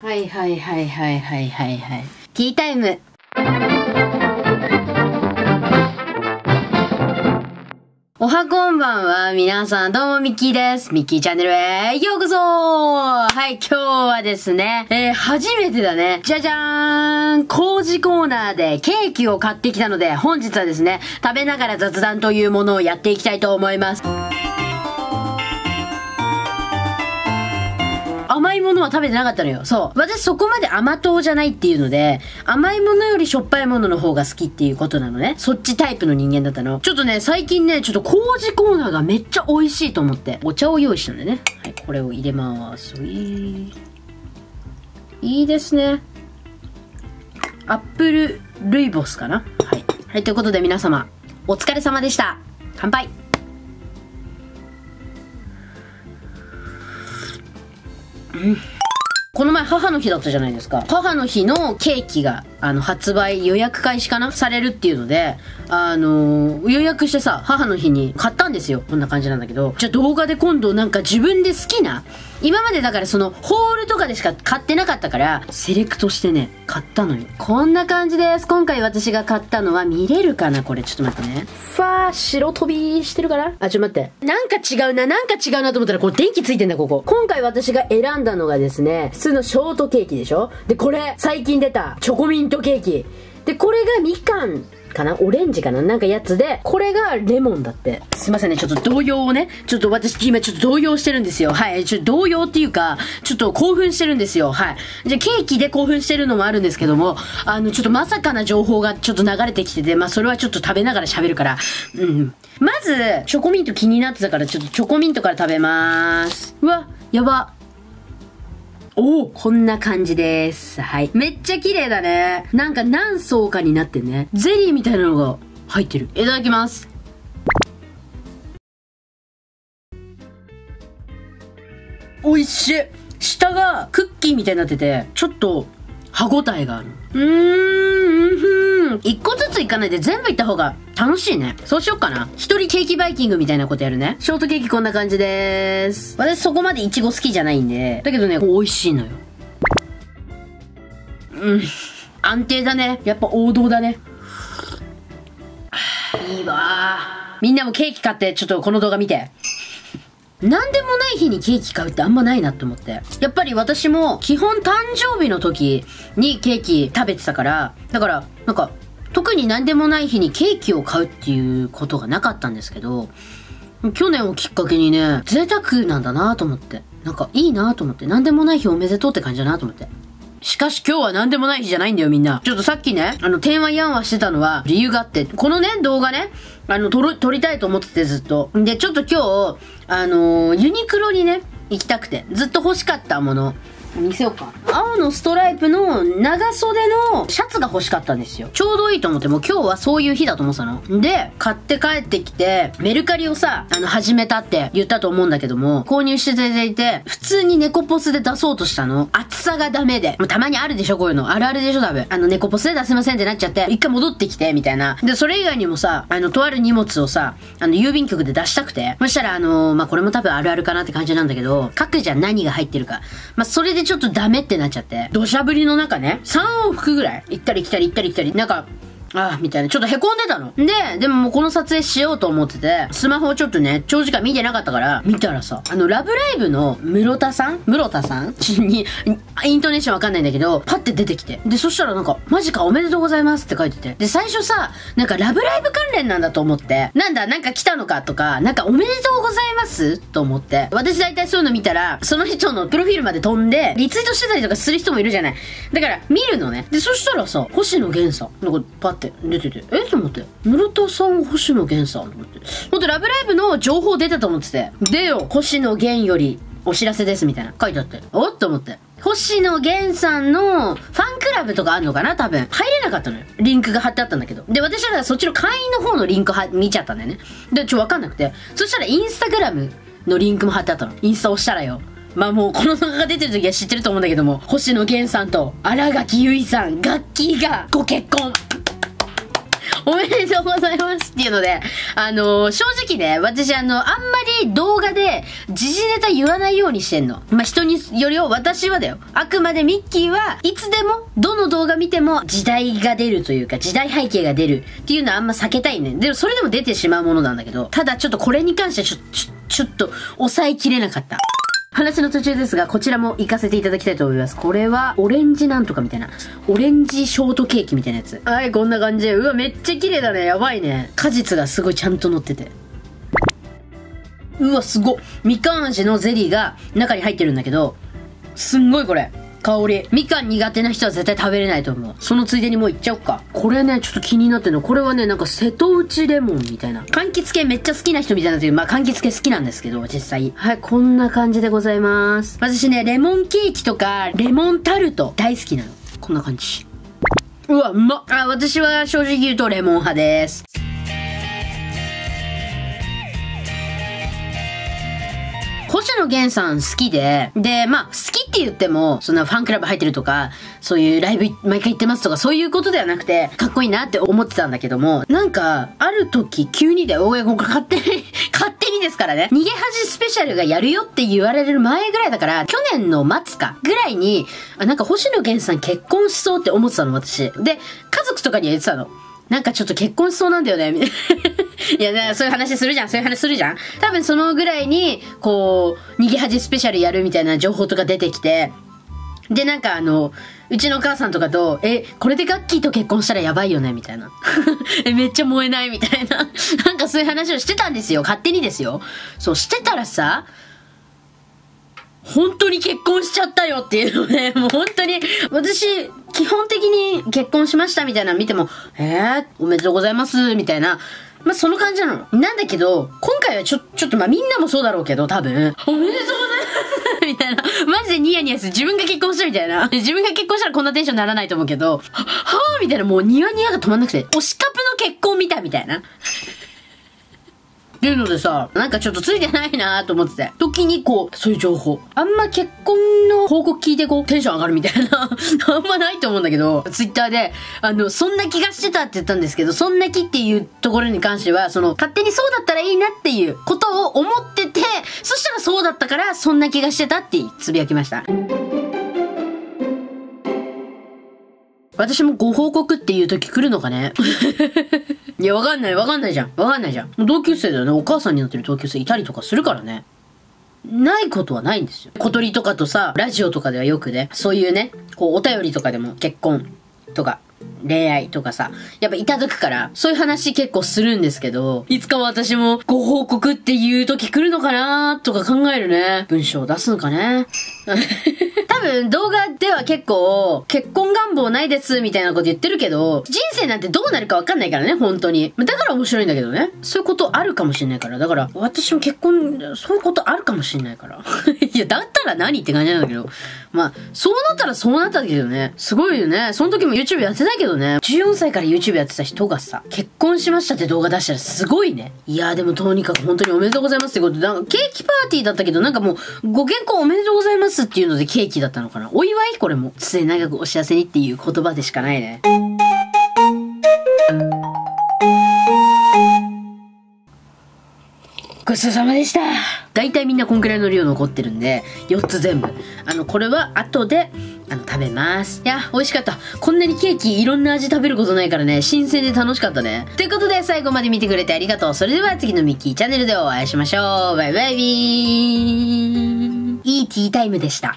はいはいはいはいはいはいはい。ティータイム。おはこんばんは。皆さんどうもミッキーです。ミッキーチャンネルへようこそはい、今日はですね、えー、初めてだね。じゃじゃーん工事コーナーでケーキを買ってきたので、本日はですね、食べながら雑談というものをやっていきたいと思います。甘いものは食べてなかったのよ。そう。私そこまで甘党じゃないっていうので、甘いものよりしょっぱいものの方が好きっていうことなのね。そっちタイプの人間だったの。ちょっとね、最近ね、ちょっと麹コーナーがめっちゃ美味しいと思って、お茶を用意したんでね。はい、これを入れます。いいですね。アップルルイボスかなはい。はい、ということで皆様、お疲れ様でした。乾杯この前母の日だったじゃないですか。母の日のケーキが、あの、発売予約開始かなされるっていうので、あのー予約してさ、母の日に買ったんですよ。こんな感じなんだけど。じゃあ動画で今度なんか自分で好きな、今までだからその、ホールとかでしか買ってなかったから、セレクトしてね、買ったのよ。こんな感じです。今回私が買ったのは見れるかなこれ、ちょっと待ってね。ファー、白飛びしてるかなあ、ちょっと待って。なんか違うな、なんか違うなと思ったら、これ電気ついてんだ、ここ。今回私が選んだのがですね、普通のショートケーキでしょで、これ、最近出た、チョコミントケーキ。で、これがみかんかな？オレンジかな？なんかやつで、これがレモンだって。すいませんね、ちょっと動揺をね、ちょっと私今ちょっと動揺してるんですよ。はい、ちょっと動揺っていうか、ちょっと興奮してるんですよ。はい。じゃケーキで興奮してるのもあるんですけども、あの、ちょっとまさかな情報がちょっと流れてきてて、まあそれはちょっと食べながら喋るから、うん。まず、チョコミント気になってたから、ちょっとチョコミントから食べまーす。うわ、やば。おおこんな感じです。はい。めっちゃ綺麗だね。なんか何層かになってね。ゼリーみたいなのが入ってる。いただきます。おいしい下がクッキーみたいになってて、ちょっと歯ごたえがある。うーん、うん、一個ずついかないで全部いった方が楽しいね。そうしよっかな。一人ケーキバイキングみたいなことやるね。ショートケーキこんな感じです。私そこまでイチゴ好きじゃないんで。だけどね、美味しいのよ。うん。安定だね。やっぱ王道だね。いいわみんなもケーキ買って、ちょっとこの動画見て。なんでもない日にケーキ買うってあんまないなって思って。やっぱり私も基本誕生日の時にケーキ食べてたから、だから、なんか、特になんでもない日にケーキを買うっていうことがなかったんですけど、去年をきっかけにね、贅沢なんだなと思って。なんかいいなと思って。なんでもない日おめでとうって感じだなと思って。しかし今日は何でもない日じゃないんだよみんな。ちょっとさっきね、あの、電話やんわしてたのは理由があって、このね、動画ね、あの、撮る、撮りたいと思っててずっと。で、ちょっと今日、あのーユニクロにね、行きたくて、ずっと欲しかったもの、見せようか。青のストライプの長袖のシャツが欲しかったんですよ。ちょうどいいと思って、もう今日はそういう日だと思ってたの。で、買って帰ってきて、メルカリをさ、あの、始めたって言ったと思うんだけども、購入していただいて、普通に猫ポスで出そうとしたの。厚さがダメで。もうたまにあるでしょ、こういうの。あるあるでしょ、多分。あの、猫ポスで出せませんってなっちゃって、一回戻ってきて、みたいな。で、それ以外にもさ、あの、とある荷物をさ、あの、郵便局で出したくて。そしたら、あのまあ、これも多分あるあるかなって感じなんだけど、書くじゃ、何が入ってるか。まあ、それでちょっとダメってなっちゃって、土砂降りの中ね、3往復ぐらい、行ったり来たり行ったり来たり、なんか、ああ、みたいな。ちょっと凹んでたの。で、でももうこの撮影しようと思ってて、スマホをちょっとね、長時間見てなかったから、見たらさ、あの、ラブライブの室田さん？室田さん？に、イントネーションわかんないんだけど、パッて出てきて。で、そしたらなんか、マジかおめでとうございますって書いてて。で、最初さ、なんかラブライブ関連なんだと思って、なんだ、なんか来たのかとか、なんかおめでとうございますと思って。私大体そういうの見たら、その人のプロフィールまで飛んで、リツイートしてたりとかする人もいるじゃない。だから、見るのね。で、そしたらさ、星野源さん、なんかパッって出てて、えと思って。室田さん、星野源さんと思って。ほんと、ラブライブの情報出たと思ってて、でよ、星野源よりお知らせですみたいな書いてあって、おっ？と思って。星野源さんのファンクラブとかあるのかな？多分。入れなかったのよ。リンクが貼ってあったんだけど。で、私はそっちの会員の方のリンクは見ちゃったんだよね。で、ちょ、わかんなくて。そしたらインスタグラムのリンクも貼ってあったの。インスタ押したらよ。まあもうこの動画が出てる時は知ってると思うんだけども、星野源さんと新垣結衣さん、ガッキーがご結婚。おめでとうございますっていうので、あのー、正直ね、私あの、あんまり動画で時事ネタ言わないようにしてんの。まあ、人によりを私はだよ。あくまでミッキーはいつでも、どの動画見ても時代が出るというか、時代背景が出るっていうのはあんま避けたいね。でもそれでも出てしまうものなんだけど、ただちょっとこれに関してちょ、ちょ、ちょっと抑えきれなかった。話の途中ですが、こちらも行かせていただきたいと思います。これは、オレンジなんとかみたいな。オレンジショートケーキみたいなやつ。はい、こんな感じで。うわ、めっちゃ綺麗だね。やばいね。果実がすごいちゃんと乗ってて。うわ、すごみかん味のゼリーが中に入ってるんだけど、すんごいこれ。香り。みかん苦手な人は絶対食べれないと思う。そのついでにもういっちゃおっか。これね、ちょっと気になってるの。これはね、なんか瀬戸内レモンみたいな。柑橘系めっちゃ好きな人みたいなという、まあ柑橘系好きなんですけど、実際。はい、こんな感じでございます。私ね、レモンケーキとか、レモンタルト大好きなの。こんな感じ。うわ、うまっあ、私は正直言うとレモン派です。星野源さん好きで、で、まあ、好きって言っても、そんなファンクラブ入ってるとか、そういうライブ毎回行ってますとか、そういうことではなくて、かっこいいなって思ってたんだけども、なんか、ある時、急にで、大江これ勝手に 勝手にですからね、逃げ恥スペシャルがやるよって言われる前ぐらいだから、去年の末か、ぐらいに、あ、なんか星野源さん結婚しそうって思ってたの、私。で、家族とかには言ってたの。なんかちょっと結婚しそうなんだよね、みたいな。いや、そういう話するじゃん、そういう話するじゃん。多分そのぐらいに、こう、逃げ恥スペシャルやるみたいな情報とか出てきて、で、なんかあの、うちのお母さんとかと、え、これでガッキーと結婚したらやばいよねみたいな。え、めっちゃ燃えないみたいな。なんかそういう話をしてたんですよ。勝手にですよ。そう、してたらさ、本当に結婚しちゃったよっていうのね、もう本当に、私、基本的に結婚しましたみたいなの見ても、えー、おめでとうございます、みたいな。まあ、その感じなの。なんだけど、今回はちょ、ちょっとまあ、みんなもそうだろうけど、多分、おめでとうございますみたいな。マジでニヤニヤする。自分が結婚したみたいな。自分が結婚したらこんなテンションにならないと思うけど、はぁみたいな、もうニヤニヤが止まんなくて、推しカプの結婚見たみたいな。っていうのでさ、なんかちょっとついてないなと思ってて。時にこう、そういう情報。あんま結婚の報告聞いてこう、テンション上がるみたいな。あんまないと思うんだけど、ツイッターで、あの、そんな気がしてたって言ったんですけど、そんな気っていうところに関しては、その、勝手にそうだったらいいなっていうことを思ってて、そしたらそうだったから、そんな気がしてたってつぶやきました。私もご報告っていう時来るのかね？いや、わかんない、わかんないじゃん。わかんないじゃん。同級生だよね。お母さんになってる同級生いたりとかするからね。ないことはないんですよ。小鳥とかとさ、ラジオとかではよくね、そういうね、こう、お便りとかでも結婚とか、恋愛とかさ、やっぱいただくから、そういう話結構するんですけど、いつか私もご報告っていう時来るのかなとか考えるね。文章を出すのかね。多分動画では結構、結婚願望ないですみたいなこと言ってるけど、人生なんてどうなるかわかんないからね、本当に。だから面白いんだけどね。そういうことあるかもしんないから。だから、私も結婚、そういうことあるかもしんないから。いや、だったら何って感じなんだけど。まあ、そうなったらそうなったけどね。すごいよね。その時も YouTube やってたけどね。14歳から YouTube やってた人がさ、結婚しましたって動画出したらすごいね。いやでもとにかく本当におめでとうございますってことで、なんかケーキパーティーだったけど、なんかもう、ご健康おめでとうございますっていうのでケーキだったのかな。お祝い？これも。末長くお幸せにっていう言葉でしかないね。ごちそうさまでした。大体みんなこんくらいの量残ってるんで、4つ全部。あの、これは後で、あの、食べます。いや、美味しかった。こんなにケーキいろんな味食べることないからね、新鮮で楽しかったね。ということで、最後まで見てくれてありがとう。それでは次のミッキーチャンネルでお会いしましょう。バイバイビーいいティータイムでした。